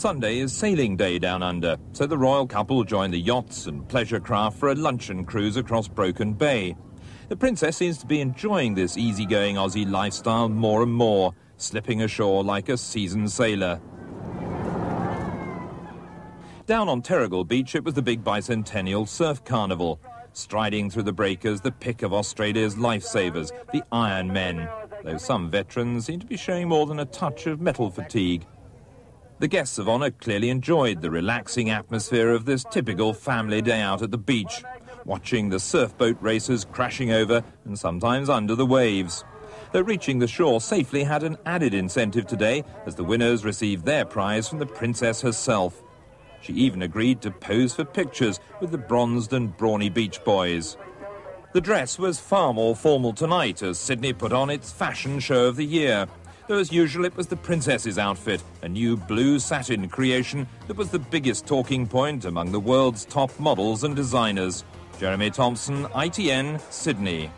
Sunday is sailing day down under, so the royal couple join the yachts and pleasure craft for a luncheon cruise across Broken Bay. The princess seems to be enjoying this easygoing Aussie lifestyle more and more, slipping ashore like a seasoned sailor. Down on Terrigal Beach, it was the big bicentennial surf carnival. Striding through the breakers, the pick of Australia's lifesavers, the Iron Men, though some veterans seem to be showing more than a touch of metal fatigue. The guests of honour clearly enjoyed the relaxing atmosphere of this typical family day out at the beach, watching the surfboat racers crashing over and sometimes under the waves. Though reaching the shore safely had an added incentive today as the winners received their prize from the princess herself. She even agreed to pose for pictures with the bronzed and brawny beach boys. The dress was far more formal tonight as Sydney put on its fashion show of the year. Though as usual it was the princess's outfit, a new blue satin creation that was the biggest talking point among the world's top models and designers. Jeremy Thompson, ITN, Sydney.